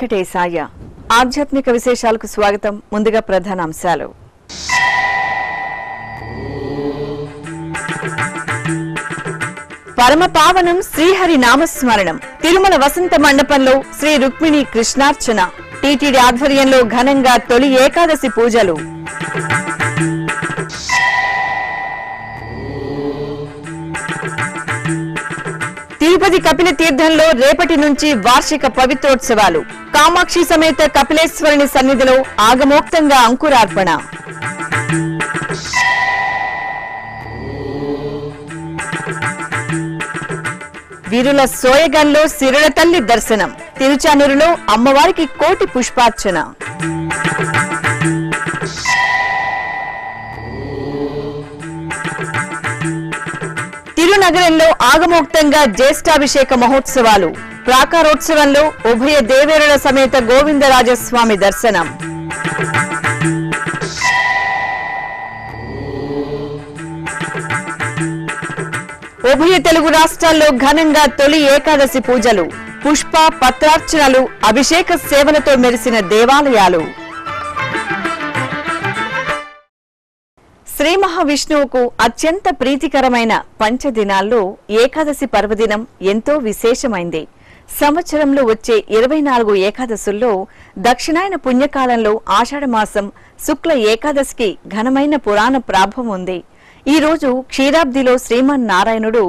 వెంకటేశాయ. ఆధ్యాత్మిక విశేషాలకు స్వాగతం ముందుగా ప్రధాన అంశాలు. పరమ పావనం శ్రీహరి నామస్మరణం. తిరుమల వసంత మండపంలో శ్రీ రుక్మిణి కృష్ణార్చన. టీటీడీ ఆధ్వర్యంలో ఘనంగా తొలి ఏకాదశి పూజలు. తిరుపతి కపిల తీర్థంలో రేపటి నుంచి వార్షిక పవిత్రోత్సవాలు. కామాక్షి సమేత కపిలేశ్వరుని సన్నిధిలో ఆగమోక్తంగా అంకురార్పణ. వీరుల సోయగల్లో సిరుల తల్లి దర్శనం. తిరుచానూరులో అమ్మవారికి కోటి పుష్పార్చన. తిరునగరంలో ఆగమోక్తంగా జ్యేష్ఠాభిషేక మహోత్సవాలు. ప్రాకారోత్సవంలో ఉభయ దేవేరుల సమేత గోవిందరాజస్వామి దర్శనం. ఉభయ తెలుగు రాష్ట్రాల్లో ఘనంగా తొలి ఏకాదశి పూజలు పుష్ప పత్రార్చనలు అభిషేక సేవలతో మెరిసిన దేవాలయాలు. శ్రీ మహావిష్ణువుకు అత్యంత ప్రీతికరమైన పంచదినాల్లో ఏకాదశి పర్వదినం ఎంతో విశేషమైంది. సంవత్సరంలో వచ్చే ఇరవై నాలుగు ఏకాదశుల్లో దక్షిణాయన పుణ్యకాలంలో ఆషాఢమాసం శుక్ల ఏకాదశికి ఘనమైన పురాణ ప్రాభం ఉంది. ఈ రోజు క్షీరాబ్దిలో శ్రీమన్నారాయణుడు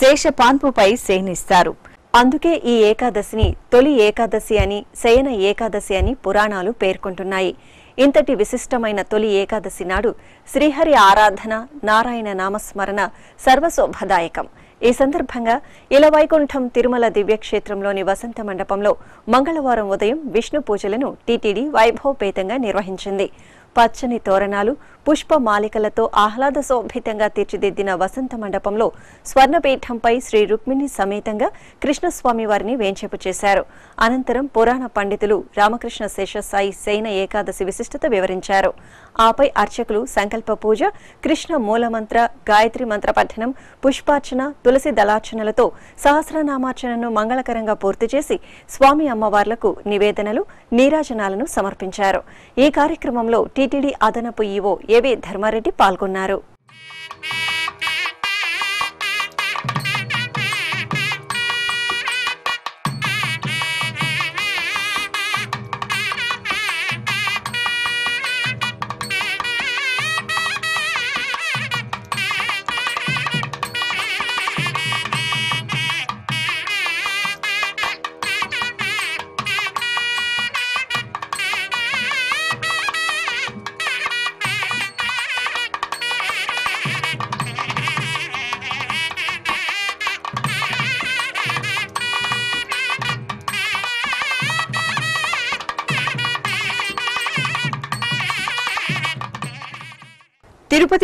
శేషపాన్పుపై శయనిస్తారు అందుకే ఈ ఏకాదశిని తొలి ఏకాదశి అని శయన ఏకాదశి అని పురాణాలు పేర్కొంటున్నాయి. ఇంతటి విశిష్టమైన తొలి ఏకాదశి నాడు శ్రీహరి ఆరాధన నారాయణ నామస్మరణ సర్వశోభదాయకం. ఈ సందర్భంగా ఇలవైకుంఠం తిరుమల దివ్యక్షేత్రంలోని వసంత మండపంలో మంగళవారం ఉదయం విష్ణు పూజలను టీటీడీ వైభవపేతంగా నిర్వహించింది. పచ్చని తోరణాలు పుష్పమాలికలతో ఆహ్లాద శోభితంగా తీర్చిదిద్దిన వసంత మండపంలో స్వర్ణపీఠంపై శ్రీ రుక్మిణి సమేతంగా కృష్ణస్వామి వారిని వేంచేపు చేశారు. అనంతరం పురాణ పండితులు రామకృష్ణ శేషసాయి శయన ఏకాదశి విశిష్టత వివరించారు. ఆపై అర్చకులు సంకల్ప పూజ కృష్ణ మూలమంత్ర గాయత్రి మంత్ర పఠనం పుష్పార్చన తులసి దళార్చనలతో సహస్రనామార్చనను మంగళకరంగా పూర్తి చేసి స్వామి అమ్మవార్లకు నివేదనలు నీరాజనాలను సమర్పించారు. ఈ కార్యక్రమంలో టీటీడీ అదనపు ఈవో ఏబి ధర్మారెడ్డి పాల్గొన్నారు.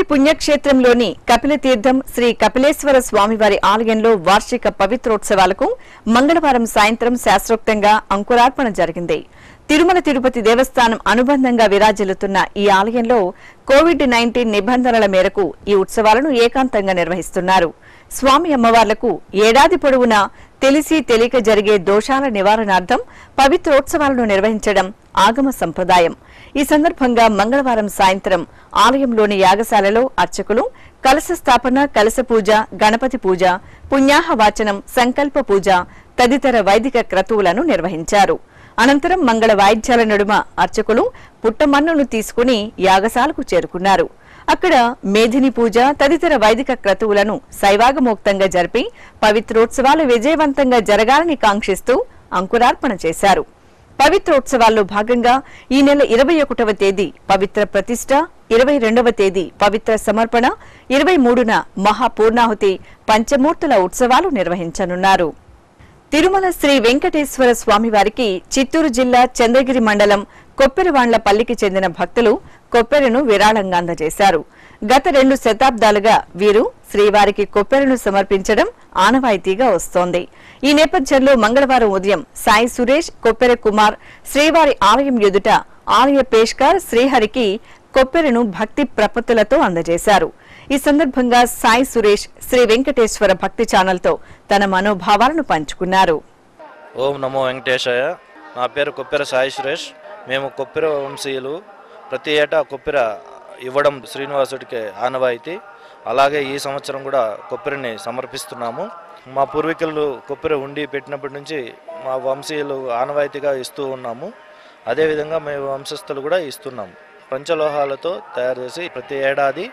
తిరుపతి పుణ్యక్షేత్రంలోని కపిల తీర్థం శ్రీ కపిలేశ్వర స్వామివారి ఆలయంలో వార్షిక పవిత్రోత్సవాలకు మంగళవారం సాయంత్రం శాస్త్రోక్తంగా అంకురార్పణ జరిగింది. తిరుమల తిరుపతి దేవస్థానం అనుబంధంగా విరాజిల్లుతున్న ఈ ఆలయంలో కోవిడ్ నైన్టీన్ నిబంధనల మేరకు ఈ ఉత్సవాలను ఏకాంతంగా నిర్వహిస్తున్నారు. స్వామి అమ్మవార్లకు ఏడాది పొడవునా తెలిసి తెలియక జరిగే దోషాల నివారణార్థం పవిత్రోత్సవాలను నిర్వహించడం ఆగమ సంప్రదాయం. ఈ సందర్భంగా మంగళవారం సాయంత్రం ఆలయంలోని యాగశాలలో అర్చకులు కలశ స్థాపన కలశ పూజ గణపతి పూజ పుణ్యాహ వాచనం సంకల్ప పూజ తదితర వైదిక క్రతువులను నిర్వహించారు. అనంతరం మంగళ వాయిద్యాల నడుమ అర్చకులు పుట్టమన్నును తీసుకుని యాగశాలకు చేరుకున్నారు. అక్కడ మేధిని పూజ తదితర వైదిక క్రతువులను శైవాగమోక్తంగా జరిపి పవిత్రోత్సవాలు విజయవంతంగా జరగాలని కాంక్షిస్తూ అంకురార్పణ చేశారు. పవిత్రోత్సవాల్లో భాగంగా ఈ నెల ఇరవై ఒకటవ తేదీ పవిత్ర ప్రతిష్ట ఇరవై రెండవ తేదీ పవిత్ర సమర్పణ ఇరవై మూడున మహాపూర్ణాహుతి పంచమూర్తుల ఉత్సవాలు నిర్వహించనున్నారు. తిరుమల శ్రీ వెంకటేశ్వర స్వామివారికి చిత్తూరు జిల్లా చంద్రగిరి మండలం కొప్పెరవాండ్లపల్లికి చెందిన భక్తులు కొప్పెరను విరాళంగా అందజేశారు. గత రెండు శతాబ్దాలుగా వీరు శ్రీవారికి కొప్పెరను సమర్పించడం ఆనవాయితీగా వస్తోంది. ఈ నేపథ్యంలో మంగళవారం ఉదయం సాయి సురేష్ కొప్పెర కుమార్ శ్రీవారి ఆలయం ఎదుట ఆలయ పేష్కార్ శ్రీహరికి కొప్పెరను భక్తి ప్రపత్తులతో అందజేశారు. ఈ సందర్భంగా సాయి సురేష్ శ్రీ వెంకటేశ్వర భక్తి ఛానల్తో తన మనోభావాలను పంచుకున్నారు. ఓం నమో వెంకటేశాయ. నా పేరు కొప్పెర సాయి సురేష్. మేము కొప్పెర వంశీయులు. ప్రతి ఏటా కొప్పెర ఇవ్వడం శ్రీనివాసుడికి ఆనవాయితీ. అలాగే ఈ సంవత్సరం కూడా కొప్పెరని సమర్పిస్తున్నాము. మా పూర్వీకులు కొప్పెర ఉండి పెట్టినప్పటి నుంచి మా వంశీయులు ఆనవాయితీగా ఇస్తూ ఉన్నాము. అదేవిధంగా మేము వంశస్థులు కూడా ఇస్తున్నాము. పంచలోహాలతో తయారు చేసి ప్రతి ఏడాది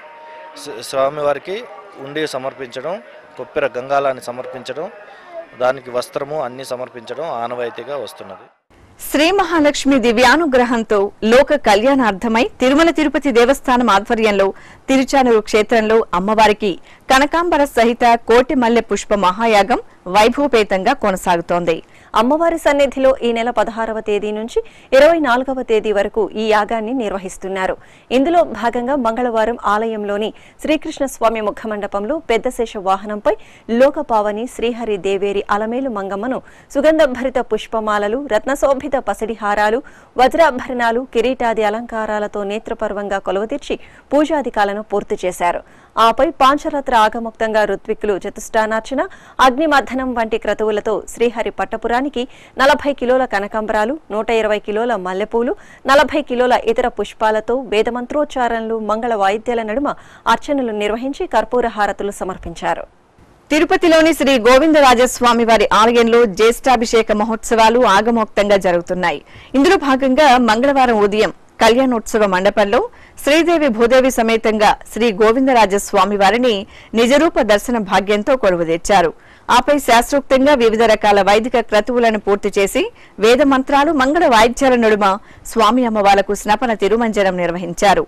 స్వామివారికి ఉండి సమర్పించడం కొప్పెర గంగాలాన్ని సమర్పించడం దానికి వస్త్రము అన్నీ సమర్పించడం ఆనవాయితీగా వస్తున్నది. శ్రీ మహాలక్ష్మి దివ్యానుగ్రహంతో లోక కళ్యాణార్థమై తిరుమల తిరుపతి దేవస్థానం ఆధ్వర్యంలో తిరుచానూరు క్షేత్రంలో అమ్మవారికి కనకాంబర సహిత కోటి మల్లె పుష్ప మహాయాగం వైభవపేతంగా కొనసాగుతోంది. అమ్మవారి సన్నిధిలో ఈ నెల పదహారవ తేదీ నుంచి ఇరవై నాలుగవ తేదీ వరకు ఈ యాగాన్ని నిర్వహిస్తున్నారు. ఇందులో భాగంగా మంగళవారం ఆలయంలోని శ్రీకృష్ణస్వామి ముఖమండపంలో పెద్దశేష వాహనంపై లోకపావని శ్రీహరి దేవేరి అలమేలు మంగమ్మను సుగంధభరిత పుష్పమాలలు రత్నశోభిత పసిడిహారాలు వజ్రాభరణాలు కిరీటాది అలంకారాలతో నేత్రపర్వంగా కొలువతీర్చి పూజాధికాలను పూర్తి చేశారు. ఆపై పాంచరాత్ర ఆగముక్తంగా ఋత్విక్కులు చతుష్టానార్చన అగ్నిమర్ధనం వంటి క్రతువులతో శ్రీహరి పట్టపురానికి నలభై కిలోల కనకంబరాలు నూట ఇరవై కిలోల మల్లెపూలు నలభై కిలోల ఇతర పుష్పాలతో వేదమంత్రోచ్చారణలు మంగళ వాయిద్యాల నడుమ అర్చనలు నిర్వహించి కర్పూర హారతులు సమర్పించారు. తిరుపతిలోని శ్రీ గోవిందరాజస్వామి వారి ఆలయంలో జ్యేష్ఠాభిషేక మహోత్సవాలు ఆగమోక్తంగా జరుగుతున్నాయి. ఇందులో భాగంగా మంగళవారం ఉదయం కళ్యాణోత్సవ మండపంలో శ్రీదేవి భూదేవి సమేతంగా శ్రీ గోవిందరాజస్వామి వారిని నిజరూప దర్శన భాగ్యంతో కొలువుదీర్చారు ఆపై శాస్త్రోక్తంగా వివిధ రకాల వైదిక క్రతువులను పూర్తి చేసి వేద మంత్రాలు మంగళ వాయిద్యాల నడుమ స్వామి అమ్మవాలకు స్నపన తిరుమంజనం నిర్వహించారు.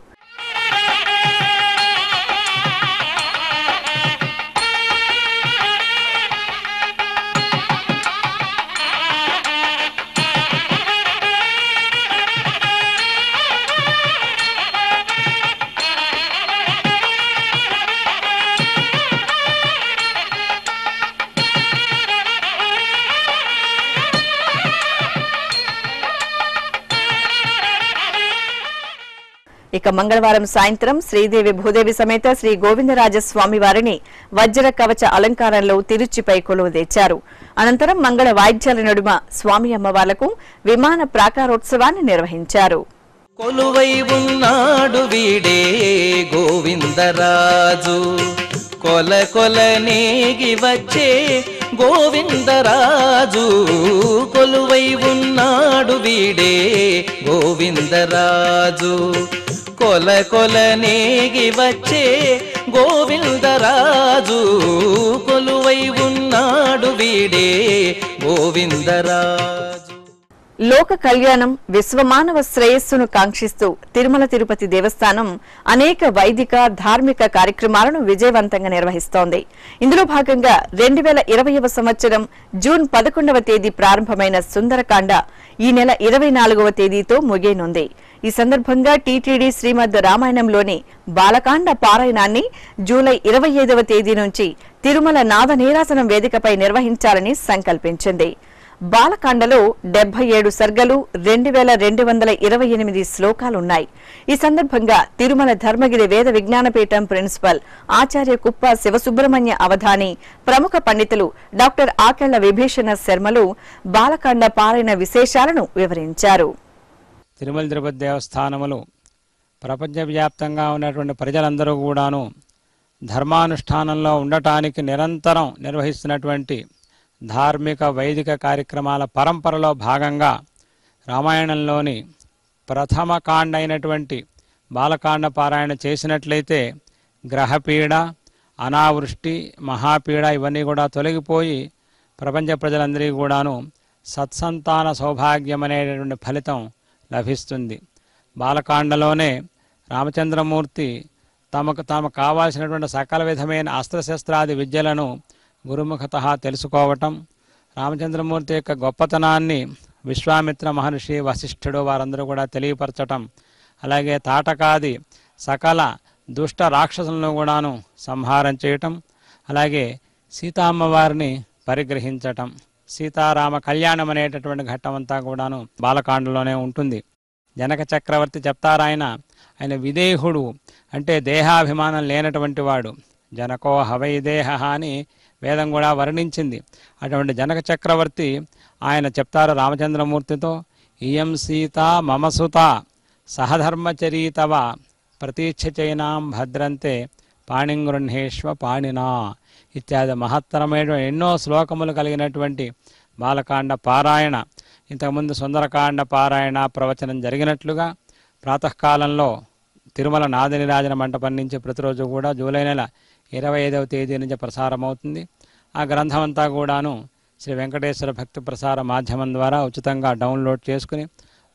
ఇక మంగళవారం సాయంత్రం శ్రీదేవి భూదేవి సమేత శ్రీ గోవిందరాజస్వామి వారిని వజ్ర కవచ అలంకారంలో తిరుచిపై కొలువు అనంతరం మంగళ వాయిద్యాల నడుమ స్వామి అమ్మవార్లకు విమాన ప్రాకారోత్సవాన్ని నిర్వహించారు. కొలువై ఉన్నాడు వీడే గోవిందరాజు. కొల కొల నేగి వచ్చే గోవిందరాజు. కొలువై ఉన్నాడు వీడే గోవిందరాజు. కొల కొల నేగి వచ్చే గోవిందరాజు కొలువై ఉన్నాడు వీడే గోవిందరాజు. లోక కళ్యాణం విశ్వమానవ శ్రేయస్సును కాంక్షిస్తూ తిరుమల తిరుపతి దేవస్థానం అనేక వైదిక ధార్మిక కార్యక్రమాలను విజయవంతంగా నిర్వహిస్తోంది. ఇందులో భాగంగా రెండు వేల ఇరవైవ సంవత్సరం జూన్ పదకొండవ తేదీ ప్రారంభమైన సుందరకాండ ఈ నెల ఇరవై నాలుగవ తేదీతో ముగియనుంది. ఈ సందర్భంగా టీటీడీ శ్రీమద్ రామాయణంలోని బాలకాండ పారాయణాన్ని జూలై ఇరవై ఐదవ తేదీ నుంచి తిరుమల నాద నీరాసనం వేదికపై నిర్వహించాలని సంకల్పించింది. బాలకాండలో డెబ్బై ఏడు సర్గలు రెండు వేల రెండు వందల ఇరవై ఎనిమిది శ్లోకాలున్నాయి. ఈ సందర్భంగా తిరుమల ధర్మగిరి వేద విజ్ఞానపీఠం ప్రిన్సిపల్ ఆచార్య కుప్ప శివసుబ్రహ్మణ్య అవధాని ప్రముఖ పండితులు డాక్టర్ ఆకెళ్ళ విభీషణ శర్మలు బాలకాండ పారైన విశేషాలను వివరించారు. తిరుమల తిరుపతి దేవస్థానములు ప్రపంచవ్యాప్తంగా ఉన్నటువంటి ప్రజలందరూ కూడాను ధర్మానుష్ఠానంలో ఉండటానికి నిరంతరం నిర్వహిస్తున్నటువంటి ధార్మిక వైదిక కార్యక్రమాల పరంపరలో భాగంగా రామాయణంలోని ప్రథమ కాండ అయినటువంటి బాలకాండ పారాయణ చేసినట్లయితే గ్రహపీడ అనావృష్టి మహాపీడ ఇవన్నీ కూడా తొలగిపోయి ప్రపంచ ప్రజలందరికీ కూడాను సత్సంతాన సౌభాగ్యం అనేటటువంటి ఫలితం లభిస్తుంది. బాలకాండలోనే రామచంద్రమూర్తి తమకు తమకు కావాల్సినటువంటి సకల విధమైన అస్త్రశస్త్రాది విద్యలను గురుముఖత తెలుసుకోవటం రామచంద్రమూర్తి యొక్క గొప్పతనాన్ని విశ్వామిత్ర మహర్షి వశిష్ఠుడు వారందరూ కూడా తెలియపరచటం అలాగే తాటకాది సకల దుష్ట రాక్షసులను కూడాను సంహారం చేయటం అలాగే సీతామ్మవారిని పరిగ్రహించటం. సీతారామ కళ్యాణం అనేటటువంటి ఘట్టం అంతా కూడాను బాలకాండలోనే ఉంటుంది. జనక చక్రవర్తి చెప్తారాయన ఆయన విదేహుడు అంటే దేహాభిమానం లేనటువంటి వాడు. జనకో హవై దేహ అని వేదం కూడా వర్ణించింది. అటువంటి జనక చక్రవర్తి ఆయన చెప్తారు రామచంద్రమూర్తితో ఇయం సీత మమసుత సహధర్మచరీతవ ప్రతీక్ష చైనాం భద్రంతే పాణింగృహేష్వ పాణినా. ఇత్యాది మహత్తరమైన ఎన్నో శ్లోకములు కలిగినటువంటి బాలకాండ పారాయణ. ఇంతకుముందు సుందరకాండ పారాయణ ప్రవచనం జరిగినట్లుగా ప్రాతకాలంలో తిరుమల నాదనిరాజన మంటపం నుంచి ప్రతిరోజు కూడా జూలై నెల ఇరవై ఐదవ తేదీ నుంచి ప్రసారమవుతుంది. ఆ గ్రంథం అంతా కూడాను శ్రీ వెంకటేశ్వర భక్తి ప్రసార మాధ్యమం ద్వారా ఉచితంగా డౌన్లోడ్ చేసుకుని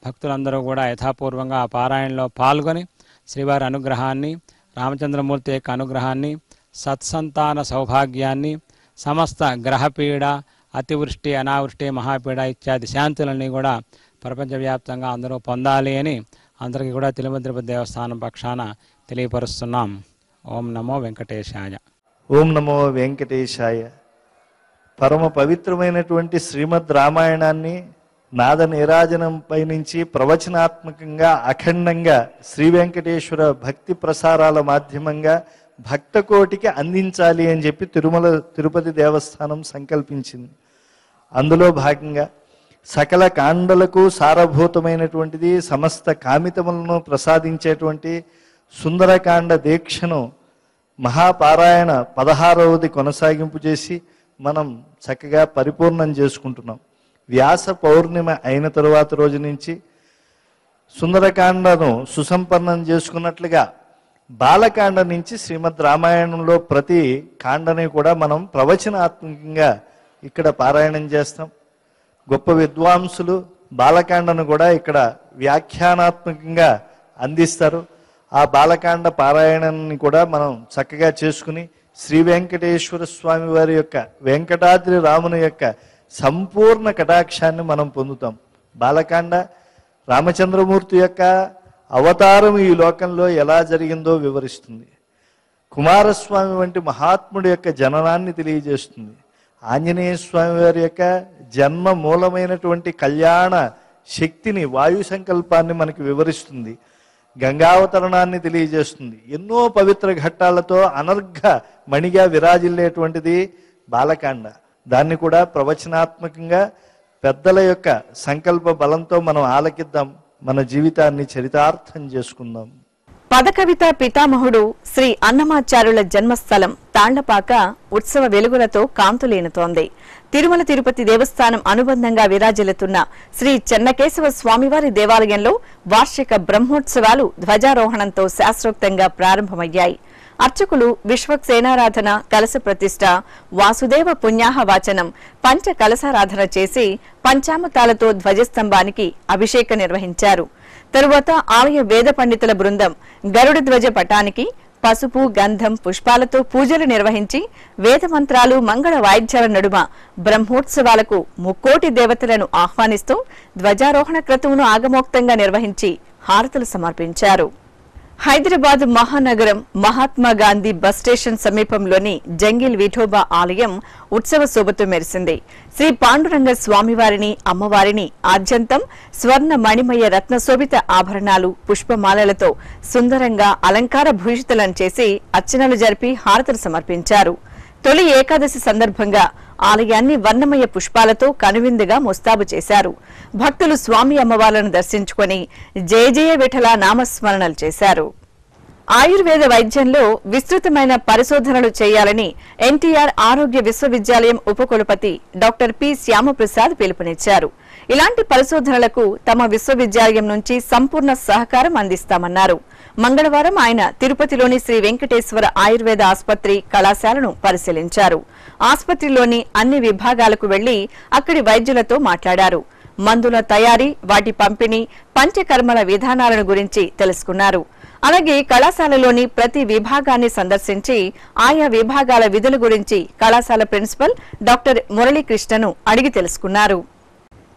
భక్తులందరూ కూడా యథాపూర్వంగా ఆ పారాయణలో పాల్గొని శ్రీవారి అనుగ్రహాన్ని రామచంద్రమూర్తి యొక్క అనుగ్రహాన్ని సత్సంతాన సౌభాగ్యాన్ని సమస్త గ్రహపీడ అతివృష్టి అనావృష్టి మహాపీడ ఇత్యాది శాంతులన్నీ కూడా ప్రపంచవ్యాప్తంగా అందరూ పొందాలి అని అందరికీ కూడా తిరుమల దేవస్థానం పక్షాన తెలియపరుస్తున్నాం. ఓం నమో వెంకటేశాయ. ఓం నమో వెంకటేశాయ. పరమ పవిత్రమైనటువంటి శ్రీమద్ రామాయణాన్ని నాద నీరాజనంపై నుంచి ప్రవచనాత్మకంగా అఖండంగా శ్రీ వెంకటేశ్వర భక్తి ప్రసారాల మాధ్యమంగా భక్త కోటికి అందించాలి అని చెప్పి తిరుమల తిరుపతి దేవస్థానం సంకల్పించింది. అందులో భాగంగా సకల కాండలకు సారభూతమైనటువంటిది సమస్త కామితములను ప్రసాదించేటువంటి సుందరకాండ దీక్షను మహాపారాయణ పదహారవది కొనసాగింపు చేసి మనం చక్కగా పరిపూర్ణం చేసుకుంటున్నాం. వ్యాస పౌర్ణిమ అయిన తరువాత రోజు నుంచి సుందరకాండను సుసంపన్నం చేసుకున్నట్లుగా బాలకాండ నుంచి శ్రీమద్ రామాయణంలో ప్రతి కాండని కూడా మనం ప్రవచనాత్మకంగా ఇక్కడ పారాయణం చేస్తాం. గొప్ప విద్వాంసులు బాలకాండను కూడా ఇక్కడ వ్యాఖ్యానాత్మకంగా అందిస్తారు. ఆ బాలకాండ పారాయణాన్ని కూడా మనం చక్కగా చేసుకుని శ్రీ వెంకటేశ్వర స్వామి వారి యొక్క వెంకటాద్రి రాముని యొక్క సంపూర్ణ కటాక్షాన్ని మనం పొందుతాం. బాలకాండ రామచంద్రమూర్తి యొక్క అవతారం ఈ లోకంలో ఎలా జరిగిందో వివరిస్తుంది. కుమారస్వామి వంటి మహాత్ముడి యొక్క జననాన్ని తెలియజేస్తుంది. ఆంజనేయ స్వామి వారి యొక్క జన్మ మూలమైనటువంటి కళ్యాణ శక్తిని వాయు సంకల్పాన్ని మనకి వివరిస్తుంది. గంగావతరణాన్ని తెలియజేస్తుంది. ఎన్నో పవిత్ర ఘట్టాలతో అనర్ఘ మణిగా విరాజిల్లేటువంటిది బాలకాండ. దాన్ని కూడా ప్రవచనాత్మకంగా పెద్దల యొక్క సంకల్ప బలంతో మనం ఆలకిద్దాం. మన జీవితాన్ని చరితార్థం చేసుకుందాం. పదకవిత పితామహుడు శ్రీ అన్నమాచార్యుల జన్మస్థలం తాండపాక ఉత్సవ వెలుగులతో కాంతులేనుతోంది. తిరుమల తిరుపతి దేవస్థానం అనుబంధంగా విరాజిల్లుతున్న శ్రీ చెన్నకేశవ స్వామివారి దేవాలయంలో వార్షిక బ్రహ్మోత్సవాలు ధ్వజారోహణంతో శాస్త్రోక్తంగా ప్రారంభమయ్యాయి. అర్చకులు విశ్వక్సేనారాధన కలశ ప్రతిష్ట వాసుదేవ పుణ్యాహ వాచనం పంచ కలశారాధన చేసి పంచామతాలతో ధ్వజస్తంభానికి అభిషేకం నిర్వహించారు. తరువాత ఆలయ వేద పండితుల బృందం గరుడ ధ్వజ పటానికి పసుపు గంధం పుష్పాలతో పూజలు నిర్వహించి వేదమంత్రాలు మంగళ వాయిద్యాల నడుమ బ్రహ్మోత్సవాలకు ముక్కోటి దేవతలను ఆహ్వానిస్తూ ధ్వజారోహణ క్రతువును ఆగమోక్తంగా నిర్వహించి హారతులు సమర్పించారు. హైదరాబాద్ మహానగరం మహాత్మా గాంధీ బస్ స్టేషన్ సమీపంలోని జంగిల్ విఠోబా ఆలయం ఉత్సవ శోభతో మెరిసింది. శ్రీ పాండురంగ స్వామివారిని అమ్మవారిని ఆద్యంతం స్వర్ణ మణిమయ రత్న శోభిత ఆభరణాలు పుష్పమాలలతో సుందరంగా అలంకార భూషితలను చేసి అర్చనలు జరిపి హారతలు సమర్పించారు. తొలి ఏకాదశి సందర్భంగా ఆలయాన్ని వర్ణమయ పుష్పాలతో కనువిందుగా ముస్తాబు చేశారు. భక్తులు స్వామి అమ్మవార్లను దర్శించుకొని జయ జయ విఠల నామస్మరణలు చేశారు. ఆయుర్వేద వైద్యంలో విస్తృతమైన పరిశోధనలు చేయాలని ఎన్టీఆర్ ఆరోగ్య విశ్వవిద్యాలయం ఉపకులపతి డాక్టర్ పి శ్యామప్రసాద్ పిలుపునిచ్చారు. ఇలాంటి పరిశోధనలకు తమ విశ్వవిద్యాలయం నుంచి సంపూర్ణ సహకారం అందిస్తామన్నారు. మంగళవారం ఆయన తిరుపతిలోని శ్రీ వెంకటేశ్వర ఆయుర్వేద ఆసుపత్రి కళాశాలను పరిశీలించారు. ఆసుపత్రిలోని అన్ని విభాగాలకు వెళ్ళి అక్కడి వైద్యులతో మాట్లాడారు. మందుల తయారీ వాటి పంపిణీ పంచకర్మల విధానాలను గురించి తెలుసుకున్నారు. అలాగే కళాశాలలోని ప్రతి విభాగాన్ని సందర్శించి ఆయా విభాగాల విధుల గురించి కళాశాల ప్రిన్సిపల్ డాక్టర్ మురళీకృష్ణను అడిగి తెలుసుకున్నారు.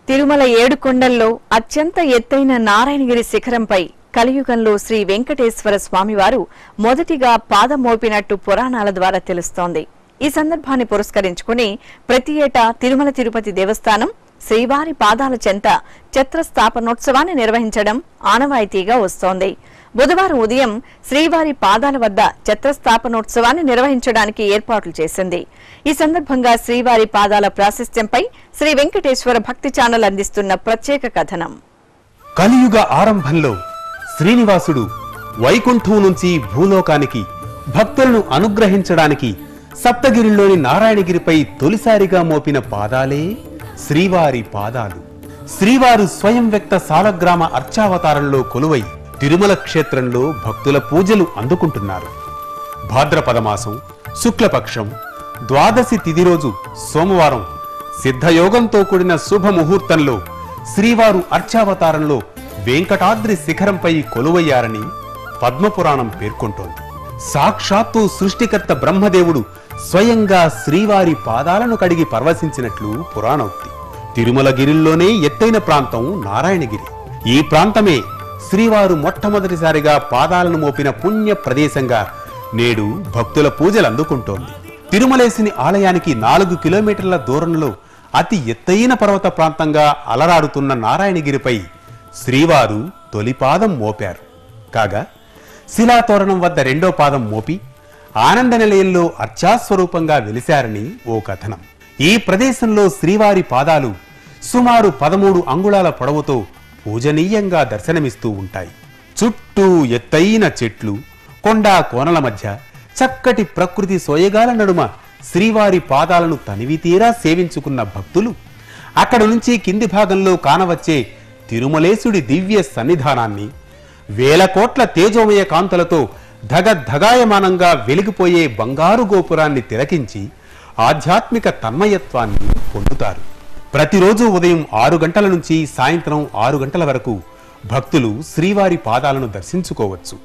తిరుమల ఏడుకొండల్లో అత్యంత ఎత్తైన నారాయణగిరి శిఖరంపై కలియుగంలో శ్రీ వెంకటేశ్వర స్వామివారు మొదటిగా పాదం మోపినట్టు పురాణాల ద్వారా తెలుస్తోంది. ఈ సందర్భాన్ని పురస్కరించుకుని ప్రతి ఏటా తిరుమల తిరుపతి దేవస్థానం శ్రీవారి పాదాల చెంత ఛత్రస్థాపనోత్సవాన్ని నిర్వహించడం ఆనవాయితీగా వస్తోంది. బుధవారం ఉదయం శ్రీవారి పాదాల వద్ద ఛత్రస్థాపనోత్సవాన్ని నిర్వహించడానికి ఏర్పాట్లు చేసింది. ఈ సందర్భంగా శ్రీవారి పాదాల ప్రాశస్త్యంపై శ్రీ వెంకటేశ్వర భక్తి ఛానల్ అందిస్తున్న ప్రత్యేక కథనం. కలియుగ ఆరంభంలో శ్రీనివాసుడు వైకుంఠం నుంచి భూలోకానికి భక్తులను అనుగ్రహించడానికి సప్తగిరిలోని నారాయణగిరిపై తొలిసారిగా మోపిన పాదాలే శ్రీవారి పాదాలు. శ్రీవారు స్వయం వ్యక్త సాలగ్రామ అర్చావతారంలో కొలువై తిరుమల క్షేత్రంలో భక్తుల పూజలు అందుకుంటున్నారు. భాద్రపదమాసం శుక్లపక్షం ద్వాదశి తిథి రోజు సోమవారం సిద్ధయోగంతో కూడిన శుభ ముహూర్తంలో శ్రీవారు అర్చావతారంలో వెంకటాద్రి శిఖరంపై కొలువయ్యారని పద్మపురాణం పేర్కొంటోంది. సాక్షాత్తు సృష్టికర్త బ్రహ్మదేవుడు స్వయంగా శ్రీవారి పాదాలను కడిగి పర్వశించినట్లు పురాణోక్తి. తిరుమలగిరిల్లోనే ఎత్తైన ప్రాంతం నారాయణగిరి. ఈ ప్రాంతమే శ్రీవారు మొట్టమొదటిసారిగా పాదాలను మోపిన పుణ్య ప్రదేశంగా నేడు భక్తుల పూజలు అందుకుంటోంది. తిరుమలేసిని ఆలయానికి నాలుగు కిలోమీటర్ల దూరంలో అతి ఎత్తైన పర్వత ప్రాంతంగా అలరాడుతున్న నారాయణగిరిపై శ్రీవారు తొలి పాదం మోపారు. కాగా శిలాతోరణం వద్ద రెండో పాదం మోపి ఆనంద నిలయంలో అర్చాస్వరూపంగా వెలిశారని ఓ కథనం. ఈ ప్రదేశంలో శ్రీవారి పాదాలు సుమారు పదమూడు అంగుళాల పొడవుతో పూజనీయంగా దర్శనమిస్తూ ఉంటాయి. చుట్టూ ఎత్తైన చెట్లు కొండా కోనల మధ్య చక్కటి ప్రకృతి సోయగాల నడుమ శ్రీవారి పాదాలను తనివితీరా సేవించుకున్న భక్తులు. అక్కడ నుంచి కింది భాగంలో కానవచ్చే తిరుమలేశుడి దివ్య సన్నిధానాన్ని వేల కోట్ల తేజోమయ కాంతలతో ధగధగాయమానంగా వెలిగిపోయే బంగారు గోపురాన్ని తిలకించి ఆధ్యాత్మిక తన్మయత్వాన్ని పొందుతారు. ప్రతిరోజు ఉదయం ఆరు గంటల నుంచి సాయంత్రం ఆరు గంటల వరకు భక్తులు శ్రీవారి పాదాలను దర్శించుకోవచ్చు.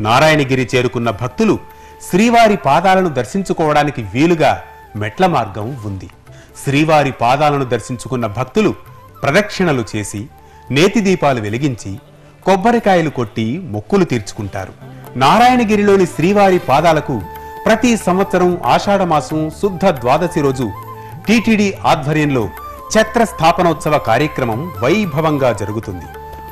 నారాయణగిరి చేరుకున్న భక్తులు శ్రీవారి పాదాలను దర్శించుకోవడానికి వీలుగా మెట్ల మార్గం ఉంది. శ్రీవారి పాదాలను దర్శించుకున్న భక్తులు ప్రదక్షిణలు చేసి నేతి దీపాలు వెలిగించి కొబ్బరికాయలు కొట్టి మొక్కులు తీర్చుకుంటారు. నారాయణగిరిలోని శ్రీవారి పాదాలకు ప్రతి సంవత్సరం ఆషాఢమాసం శుద్ధ ద్వాదశి రోజు టిటిడి ఆధ్వర్యంలో ఛత్ర స్థాపనోత్సవ కార్యక్రమం వైభవంగా జరుగుతుంది.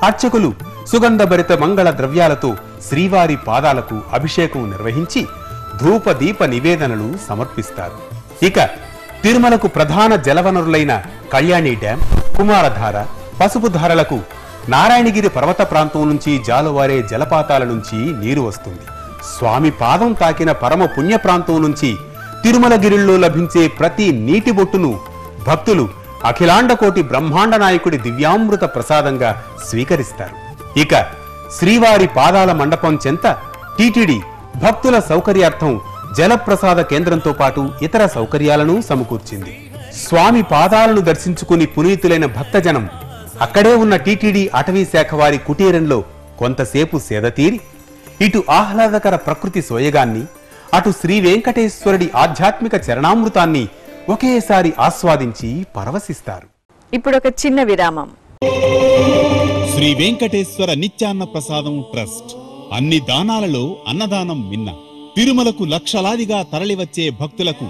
అర్చకులు సుగంధభరిత మంగళ ద్రవ్యాలతో శ్రీవారి పాదాలకు అభిషేకం నిర్వహించి ధూపదీప నివేదనలు సమర్పిస్తారు. ఇక తిరుమలకు ప్రధాన జలవనరులైన కళ్యాణి డ్యాం కుమారధార పసుపు ధారలకు నారాయణగిరి పర్వత ప్రాంతం నుంచి జాలువారే జలపాతాల నుంచి నీరు వస్తుంది. స్వామి పాదం తాకిన పరమ పుణ్య ప్రాంతం నుంచి తిరుమలగిరిలో లభించే ప్రతి నీటి బొట్టును భక్తులు అఖిలాండకోటి బ్రహ్మాండ నాయకుడి దివ్యామృత ప్రసాదంగా స్వీకరిస్తారు. ఇక శ్రీవారి పాదాల మండపం చెంత టీటీడీ భక్తుల సౌకర్యార్థం జలప్రసాద కేంద్రంతో పాటు ఇతర సౌకర్యాలను సమకూర్చింది. స్వామి పాదాలను దర్శించుకుని పునీతులైన భక్తజనం అక్కడే ఉన్న టీటీడీ అటవీ శాఖ వారి కుటీరంలో కొంతసేపు సేదతీరి ఇటు ఆహ్లాదకర ప్రకృతి సోయగాన్ని అటు శ్రీ వెంకటేశ్వరుడి ఆధ్యాత్మిక చరణామృతాన్ని ఒకేసారి ఆస్వాదించి పరవశిస్తారు. ఇప్పుడు ఒక చిన్న విరామం. శ్రీ వెంకటేశ్వర నిత్యాన్న ప్రసాదం ట్రస్ట్. అన్ని దానాలలో అన్నదానం మిన్న తిరుమలకు లక్షలాదిగా తరలివచ్చే భక్తులకు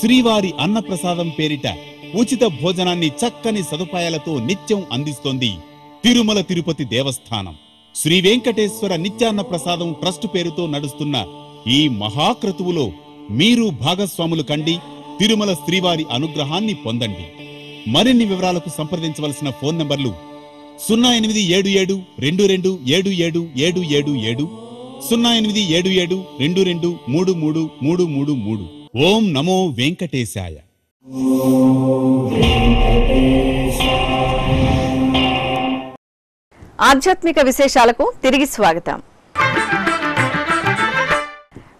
శ్రీవారి అన్నప్రసాదం పేరిట ఉచిత భోజనాన్ని చక్కని సదుపాయాలతో నిత్యం అందిస్తోంది తిరుమల తిరుపతి దేవస్థానం. శ్రీ వెంకటేశ్వర నిత్యాన్న ప్రసాదం ట్రస్ట్ పేరుతో నడుస్తున్న ఈ మహాక్రతువులో మీరు భాగస్వాములు కండి తిరుమల శ్రీవారి అనుగ్రహాన్ని పొందండి. మరిన్ని వివరాలకు సంప్రదించవలసిన ఫోన్ నంబర్లు సున్నా ఎనిమిది ఏడు ఏడు రెండు రెండు ఏడు ఏడు ఏడు ఏడు ఏడు సున్నా ఎనిమిది ఏడు ఏడు రెండు రెండు మూడు మూడు మూడు మూడు మూడు. ఓం నమో వెంకటేశాయ. ఆధ్యాత్మిక విశేషాలకు తిరిగి స్వాగతం.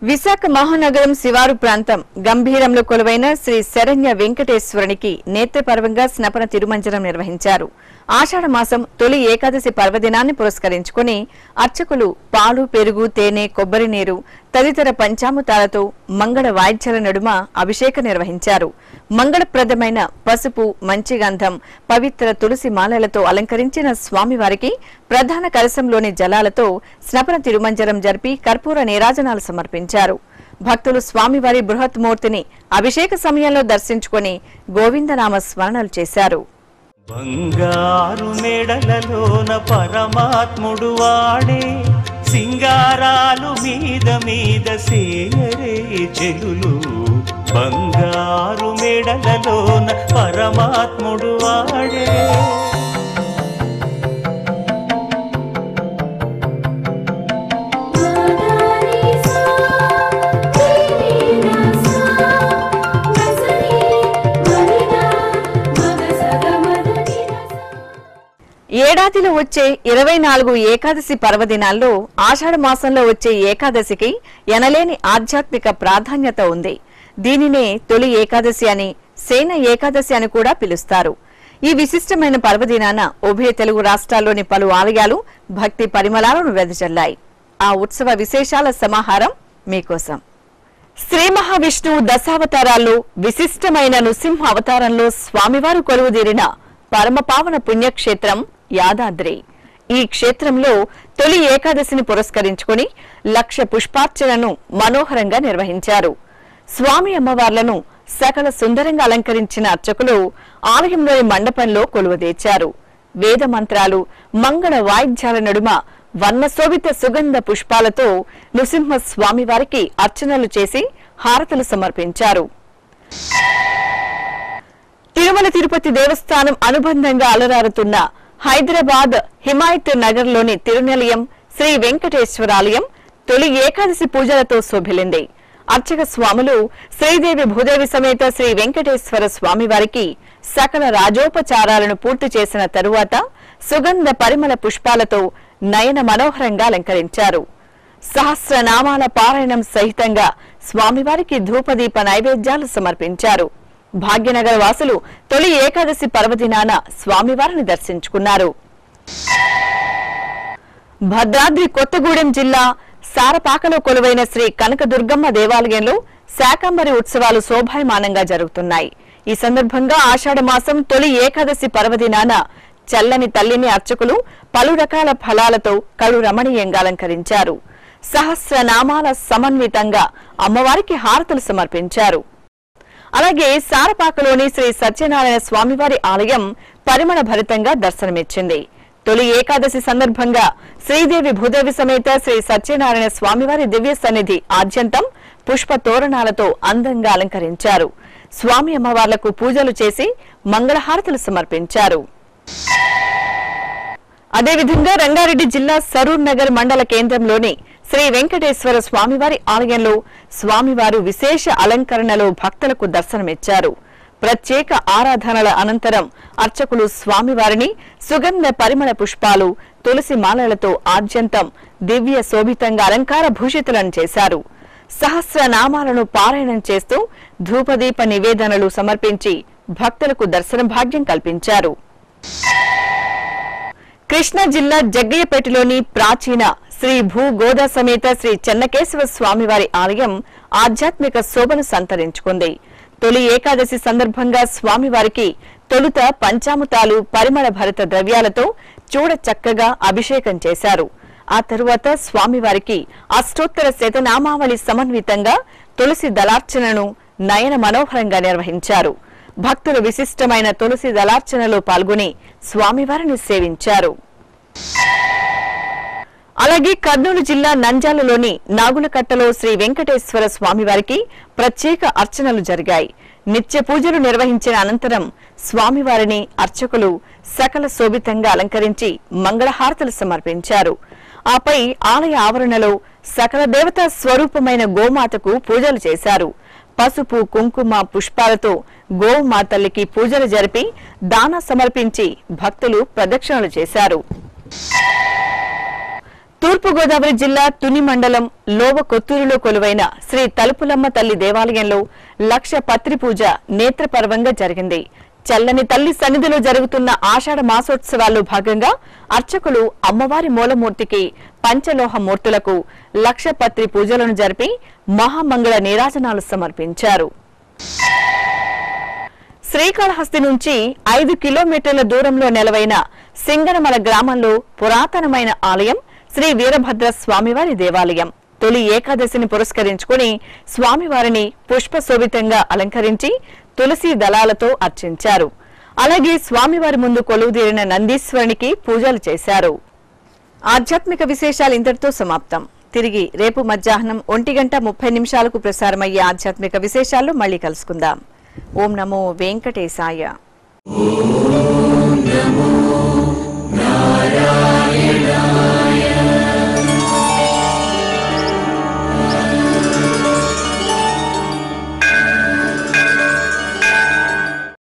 విశాఖ మహానగరం శివారు ప్రాంతం గంభీరంలో కొలువైన శ్రీ శరణ్య వెంకటేశ్వరునికి నేత్రపర్వంగా స్నపన తిరుమంజనం నిర్వహించారు. ఆషాఢ మాసం తొలి ఏకాదశి పర్వదినాన్ని పురస్కరించుకుని అర్చకులు పాలు పెరుగు తేనె కొబ్బరి నీరు తదితర పంచామృతాలతో మంగళ వాయిద్యాల నడుమ అభిషేక నిర్వహించారు. మంగళప్రదమైన పసుపు మంచిగంధం పవిత్ర తులసి మాలలతో అలంకరించిన స్వామివారికి ప్రధాన కలశంలోని జలాలతో స్నపన తిరుమంజరం జరిపి కర్పూర నీరాజనాలు సమర్పించారు. భక్తులు స్వామివారి బృహత్ మూర్తిని అభిషేక సమయంలో దర్శించుకుని గోవిందనామ స్మరణలు చేశారు. బంగారు మెడలలోన పరమాత్ముడు వాడే సింగారాలు మీద మీద సేయరే చెలులు. బంగారు మెడలలోన పరమాత్ముడు వాడే. ఏడాదిలో వచ్చే ఇరవై నాలుగు ఏకాదశి పర్వదినాల్లో ఆషాఢ మాసంలో వచ్చే ఏకాదశికి ఎనలేని ఆధ్యాత్మిక ప్రాధాన్యత ఉంది. దీనినే తొలి ఏకాదశి అని సేన ఏకాదశి అని కూడా పిలుస్తారు. ఈ విశిష్టమైన పర్వదినాన ఉభయ తెలుగు రాష్ట్రాల్లోని పలు ఆలయాలు భక్తి పరిమళాలను వెదజల్లాయి. ఆ ఉత్సవ విశేషాల సమాహారం మీకోసం. శ్రీ మహావిష్ణువు దశావతారాల్లో విశిష్టమైన నృసింహ అవతారంలో స్వామివారు కొలువుదీరిన పరమపావన పుణ్యక్షేత్రం యాదాద్రి. ఈ క్షేత్రంలో తొలి ఏకాదశిని పురస్కరించుకుని లక్ష పుష్పార్చనను మనోహరంగా నిర్వహించారు. స్వామి అమ్మవార్లను సకల సుందరంగా అలంకరించిన అర్చకులు ఆలయంలోని మండపంలో కొలువుదీర్చారు. వేద మంత్రాలు మంగళ వాయిద్యాల నడుమ వర్ణశోభిత సుగంధ పుష్పాలతో నృసింహ స్వామివారికి అర్చనలు చేసి హారతులు సమర్పించారు. తిరుమల తిరుపతి దేవస్థానం అనుబంధంగా అలరారుతున్న హైదరాబాద్ హిమాయత్ నగర్లోని తిరునిలయం శ్రీ వెంకటేశ్వరాలయం తొలి ఏకాదశి పూజలతో శోభిలింది అర్చక స్వాములు శ్రీదేవి భూదేవి సమేత శ్రీ వెంకటేశ్వర స్వామివారికి సకల రాజోపచారాలను పూర్తి చేసిన తరువాత సుగంధ పరిమళ పుష్పాలతో నయన మనోహరంగా అలంకరించారు. సహస్రనామాల పారాయణం సహితంగా స్వామివారికి ధూపదీప నైవేద్యాలు సమర్పించారు. భాగ్యనగర వాసులు తొలి ఏకాదశి పర్వదినాన స్వామివారిని దర్శించుకున్నారు. భద్రాద్రి కొత్తగూడెం జిల్లా సారపాకలో కొలువైన శ్రీ కనకదుర్గమ్మ దేవాలయంలో శాకంబరి ఉత్సవాలు శోభాయమానంగా జరుగుతున్నాయి. ఈ సందర్భంగా ఆషాఢమాసం తొలి ఏకాదశి పర్వదినాన చల్లని తల్లిని అర్చకులు పలు రకాల ఫలాలతో కడు రమణీయంగా అలంకరించారు. సహస్రనామాల సమన్వితంగా అమ్మవారికి హారతులు సమర్పించారు. అలాగే సారపాకలోని శ్రీ సత్యనారాయణ స్వామివారి ఆలయం పరిమళ భరితంగా దర్శనమిచ్చింది. తొలి ఏకాదశి సందర్భంగా శ్రీదేవి భూదేవి సమేత శ్రీ సత్యనారాయణ స్వామివారి దివ్య సన్నిధి ఆద్యంతం పుష్ప తోరణాలతో అందంగా అలంకరించారు. స్వామి అమ్మవార్లకు పూజలు చేసి మంగళహారతులు సమర్పించారు. అదేవిధంగా రంగారెడ్డి జిల్లా సరూర్ నగర్ మండల కేంద్రంలోని శ్రీ వెంకటేశ్వర స్వామివారి ఆలయంలో స్వామివారు విశేష అలంకరణలో భక్తులకు దర్శనమిచ్చారు. ప్రత్యేక ఆరాధనల అనంతరం అర్చకులు స్వామివారిని సుగంధ పరిమళ పుష్పాలు తులసి మాలలతో ఆద్యంతం దివ్య శోభితంగా అలంకార భూషితులను చేశారు. సహస్రనామాలను పారాయణం చేస్తూ ధూపదీప నివేదనలు సమర్పించి భక్తులకు దర్శన భాగ్యం కల్పించారు. కృష్ణా జిల్లా జగ్గయ్యపేటలోని ప్రాచీన శ్రీ భూ గోదా సమేత శ్రీ చెన్నకేశవ స్వామివారి ఆలయం ఆధ్యాత్మిక శోభను సంతరించుకుంది. తొలి ఏకాదశి సందర్భంగా స్వామివారికి తొలుత పంచాముతాలు పరిమళ భరిత ద్రవ్యాలతో చూడ చక్కగా అభిషేకం చేశారు. ఆ తరువాత స్వామివారికి అష్టోత్తర శతనామావళి సమన్వితంగా తులసి దళార్చనను నయన మనోహరంగా నిర్వహించారు. భక్తులు విశిష్టమైన తులసి దళార్చనలో పాల్గొని స్వామివారిని సేవించారు. అలాగే కర్నూలు జిల్లా నంజాలలోని నాగులకట్టలో శ్రీ వెంకటేశ్వర స్వామివారికి ప్రత్యేక అర్చనలు జరిగాయి. నిత్య పూజలు నిర్వహించిన అనంతరం స్వామివారిని అర్చకులు సకల శోభితంగా అలంకరించి మంగళహారతలు సమర్పించారు. ఆపై ఆలయ ఆవరణలో సకల దేవతా స్వరూపమైన గోమాతకు పూజలు చేశారు. పసుపు కుంకుమ పుష్పాలతో గోమాతల్లికి పూజలు జరిపి దాన సమర్పించి భక్తులు ప్రదక్షిణలు చేశారు. తూర్పుగోదావరి జిల్లా తుని మండలం లోవ కొత్తూరులో కొలువైన శ్రీ తలుపులమ్మ తల్లి దేవాలయంలో లక్ష పత్రి పూజ నేత్రపర్వంగా జరిగింది. చల్లని తల్లి సన్నిధిలో జరుగుతున్న ఆషాఢ మాసోత్సవాల్లో భాగంగా అర్చకులు అమ్మవారి మూలమూర్తికి పంచలోహ మూర్తులకు లక్ష పూజలను జరిపి మహామంగళ నీరాజనాలు సమర్పించారు. శ్రీకాళహస్తి నుంచి ఐదు కిలోమీటర్ల దూరంలో నెలవైన సింగనమల గ్రామంలో పురాతనమైన ఆలయం శ్రీ వీరభద్ర స్వామివారి దేవాలయం. తొలి ఏకాదశిని పురస్కరించుకుని స్వామివారిని పుష్పశోభితంగా అలంకరించి తులసి దళాలతో అర్చించారు. అలాగే స్వామివారి ముందు కొలువుదీరిన నందీశ్వరునికి పూజలు చేశారు. ఆధ్యాత్మిక విశేషాలు ఇంతటితో సమాప్తం. తిరిగి రేపు మధ్యాహ్నం ఒంటి గంట ముప్పై నిమిషాలకు ప్రసారమయ్యే ఆధ్యాత్మిక విశేషాలు మళ్ళీ కలుసుకుందాం. ఓం నమో వెంకటేశాయ. నారాయణ.